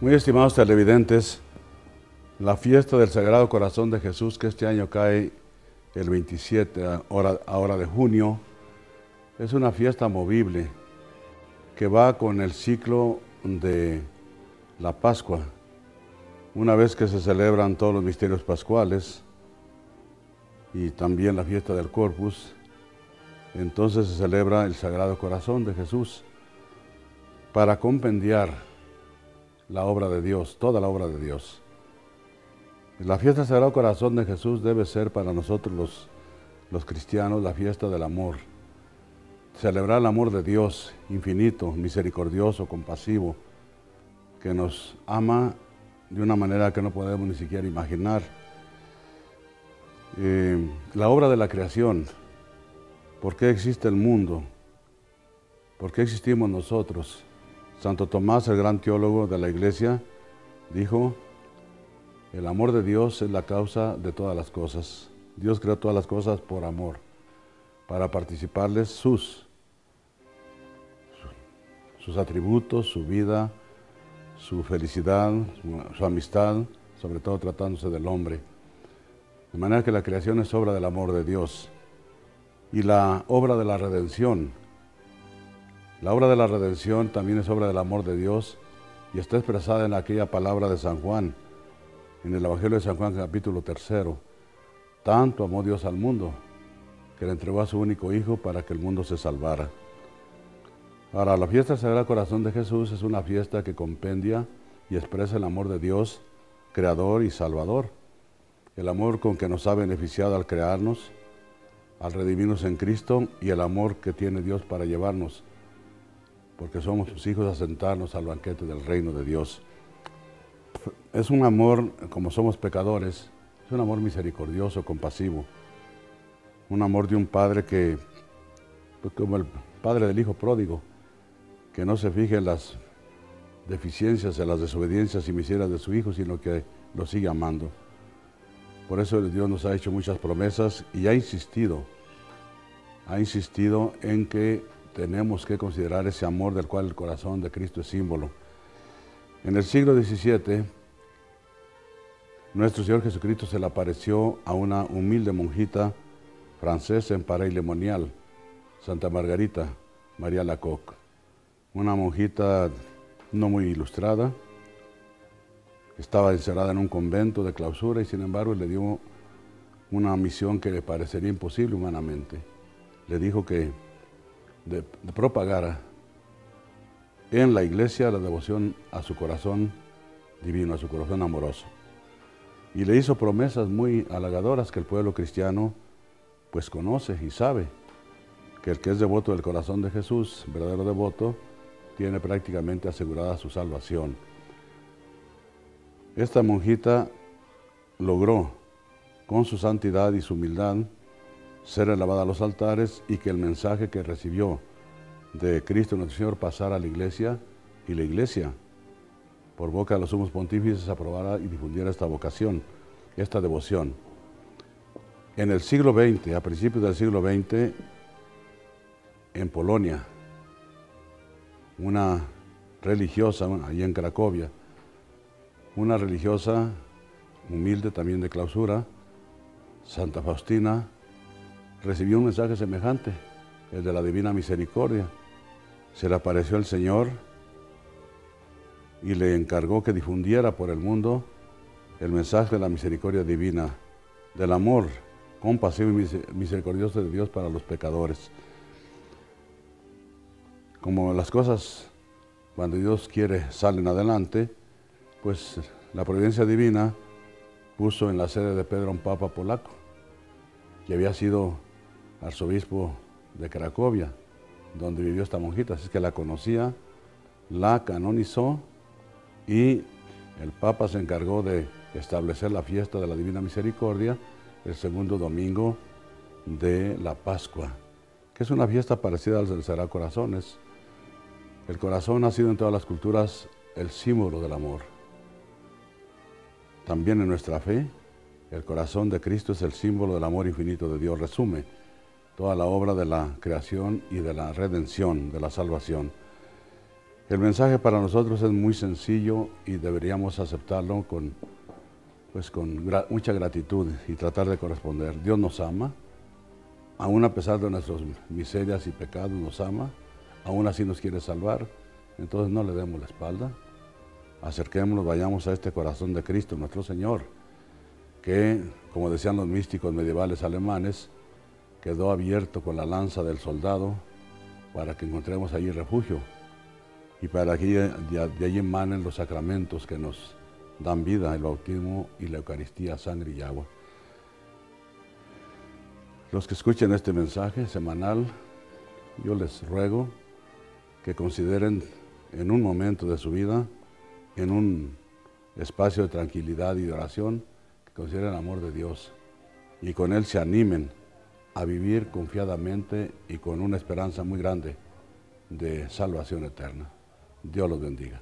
Muy estimados televidentes, la fiesta del Sagrado Corazón de Jesús que este año cae el 27 ahora de junio, es una fiesta movible que va con el ciclo de la Pascua. Una vez que se celebran todos los misterios pascuales y también la fiesta del Corpus, entonces se celebra el Sagrado Corazón de Jesús para compendiar la obra de Dios, toda la obra de Dios. La fiesta del Sagrado Corazón de Jesús debe ser para nosotros los, los cristianos la fiesta del amor. Celebrar el amor de Dios infinito, misericordioso, compasivo, que nos ama de una manera que no podemos ni siquiera imaginar. Eh, la obra de la creación, ¿por qué existe el mundo? ¿Por qué existimos nosotros? Santo Tomás, el gran teólogo de la iglesia, dijo, el amor de Dios es la causa de todas las cosas. Dios creó todas las cosas por amor, para participarles sus, sus atributos, su vida, su felicidad, su, su amistad, sobre todo tratándose del hombre. De manera que la creación es obra del amor de Dios. Y la obra de la redención la obra de la redención también es obra del amor de Dios y está expresada en aquella palabra de San Juan, en el Evangelio de San Juan capítulo tercero. Tanto amó Dios al mundo que le entregó a su único Hijo para que el mundo se salvara. Ahora, la fiesta del Sagrado Corazón de Jesús es una fiesta que compendia y expresa el amor de Dios, Creador y Salvador. El amor con que nos ha beneficiado al crearnos, al redimirnos en Cristo y el amor que tiene Dios para llevarnos porque somos sus hijos a sentarnos al banquete del reino de Dios. Es un amor, como somos pecadores, es un amor misericordioso, compasivo. Un amor de un padre que, pues como el padre del hijo pródigo, que no se fije en las deficiencias, en las desobediencias y miserias de su hijo, sino que lo sigue amando. Por eso Dios nos ha hecho muchas promesas y ha insistido, ha insistido en que tenemos que considerar ese amor del cual el corazón de Cristo es símbolo. En el siglo XVII, nuestro Señor Jesucristo se le apareció a una humilde monjita francesa en Paray Lemonial, Santa Margarita María Lacoque, una monjita no muy ilustrada, estaba encerrada en un convento de clausura y sin embargo le dio una misión que le parecería imposible humanamente. Le dijo que de, propagar en la iglesia la devoción a su corazón divino, a su corazón amoroso. Y le hizo promesas muy halagadoras que el pueblo cristiano pues conoce y sabe que el que es devoto del corazón de Jesús, verdadero devoto, tiene prácticamente asegurada su salvación. Esta monjita logró, con su santidad y su humildad, ser elevada a los altares y que el mensaje que recibió de Cristo nuestro Señor pasara a la iglesia y la iglesia, por boca de los sumos pontífices, aprobara y difundiera esta vocación, esta devoción. En el siglo XX, a principios del siglo XX, en Polonia, una religiosa, allí en Cracovia, una religiosa humilde también de clausura, Santa Faustina, recibió un mensaje semejante, el de la Divina Misericordia. Se le apareció el Señor y le encargó que difundiera por el mundo el mensaje de la misericordia divina, del amor compasivo y misericordioso de Dios para los pecadores. Como las cosas, cuando Dios quiere, salen adelante, pues la providencia divina puso en la sede de Pedro un papa polaco, que había sido arzobispo de Cracovia, donde vivió esta monjita, así que la conocía, la canonizó y el Papa se encargó de establecer la fiesta de la Divina Misericordia el segundo domingo de la Pascua, que es una fiesta parecida al del Sagrado Corazón. el corazón ha sido en todas las culturas el símbolo del amor. También en nuestra fe, el corazón de Cristo es el símbolo del amor infinito de Dios. Resume toda la obra de la creación y de la redención, de la salvación. El mensaje para nosotros es muy sencillo y deberíamos aceptarlo con, pues con mucha gratitud y tratar de corresponder. Dios nos ama, aún a pesar de nuestras miserias y pecados nos ama, aún así nos quiere salvar, entonces no le demos la espalda, acerquémonos, vayamos a este corazón de Cristo, nuestro Señor, que, como decían los místicos medievales alemanes, quedó abierto con la lanza del soldado para que encontremos allí refugio. Y para que de, allí emanen los sacramentos que nos dan vida, el bautismo y la Eucaristía, sangre y agua. Los que escuchen este mensaje semanal, yo les ruego que consideren en un momento de su vida, en un espacio de tranquilidad y de oración, que consideren el amor de Dios. Y con Él se animen a vivir confiadamente y con una esperanza muy grande de salvación eterna. Dios los bendiga.